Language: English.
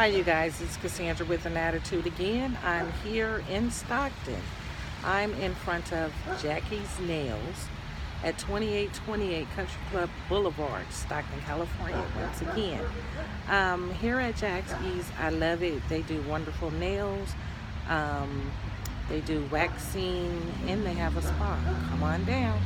Hi you guys, it's Cassandra with an attitude again. I'm here in Stockton. I'm in front of Jackie's Nails at 2828 Country Club Boulevard, Stockton, California, once again. Um, here at Jackie's, I love it. They do wonderful nails. Um, they do waxing and they have a spa. Come on down.